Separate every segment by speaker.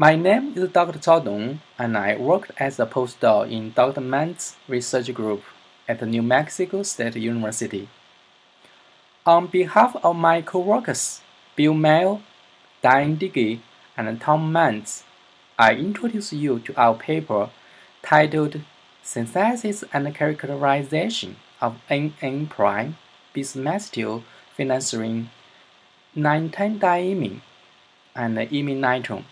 Speaker 1: My name is Dr. Chao Dong, and I worked as a postdoc in Dr. Manz's research group at New Mexico State University. On behalf of my co-workers, Bill Mayo, Diane Diggy, and Tom Manz, I introduce you to our paper titled Synthesis and Characterization of NN prime bismethyl phenanthrene 9,10-diimine and imine-nitrone.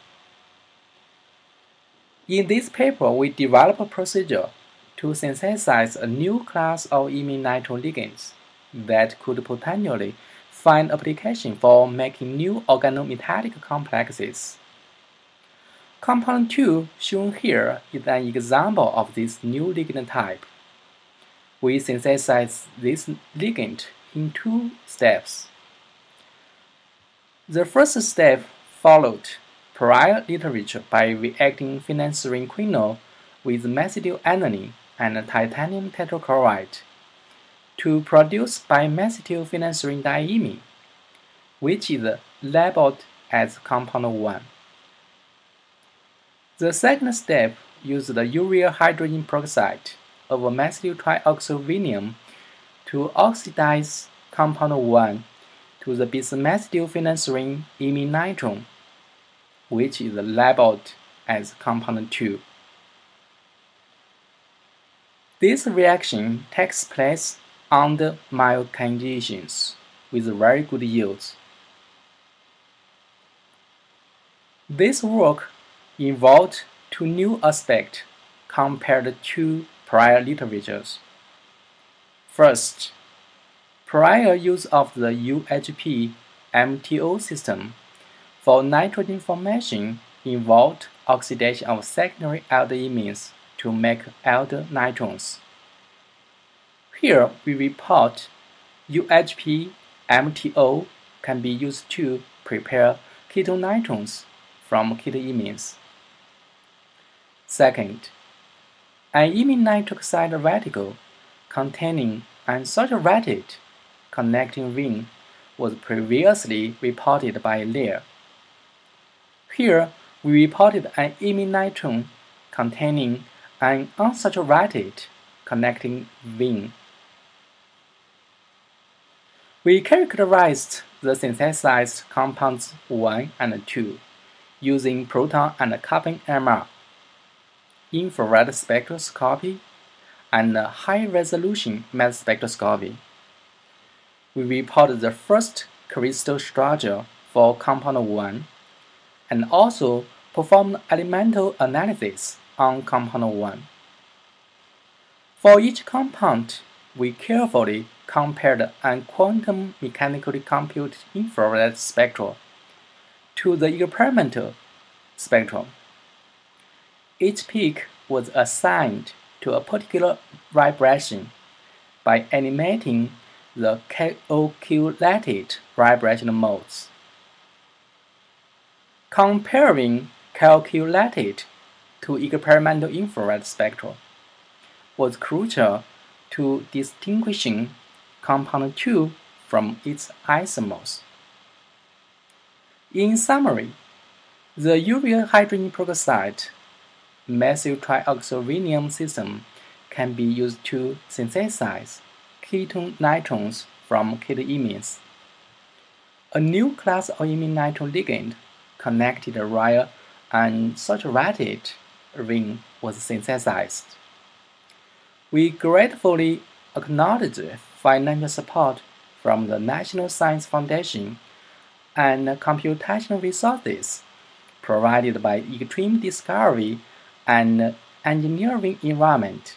Speaker 1: In this paper, we develop a procedure to synthesize a new class of imine-nitrone ligands that could potentially find application for making new organometallic complexes. Compound 2 shown here is an example of this new ligand type. We synthesize this ligand in two steps. The first step followed prior literature by reacting phenanthrene quinol with methylaniline and titanium tetrachloride to produce bimethylphenanthrene diimine, which is labeled as compound 1. The second step uses the urea hydrogen peroxide of methyl trioxorhenium to oxidize compound 1 to the bismethylphenanthrene imine-nitrone, which is labeled as compound 2. This reaction takes place under mild conditions with very good yields. This work involved two new aspects compared to prior literatures. First, prior use of the UHP MTO system for nitrone formation involved oxidation of secondary aldehydes to make aldehyde nitrones. Here we report UHP MTO can be used to prepare ketonitrones from ketoimines. Second, an imine nitroxide radical containing an unsaturated connecting ring was previously reported by Lear. Here, we reported an imine nitrone containing an unsaturated connecting ring. We characterized the synthesized compounds 1 and 2 using proton and carbon NMR infrared spectroscopy, and high-resolution mass spectroscopy. We reported the first crystal structure for compound 1 and also performed elemental analysis on compound 1. For each compound, we carefully compared a quantum mechanically computed infrared spectrum to the experimental spectrum. Each peak was assigned to a particular vibration by animating the calculated vibration modes. Comparing calculated to experimental infrared spectra was crucial to distinguishing compound 2 from its isomers. In summary, the urea hydrogen peroxide methyl trioxorhenium system can be used to synthesize ketone nitrones from ketoimines. A new class of imine-nitrone ligand connected via an unsaturated ring was synthesized. We gratefully acknowledge financial support from the National Science Foundation and computational resources provided by Extreme Discovery and engineering environment.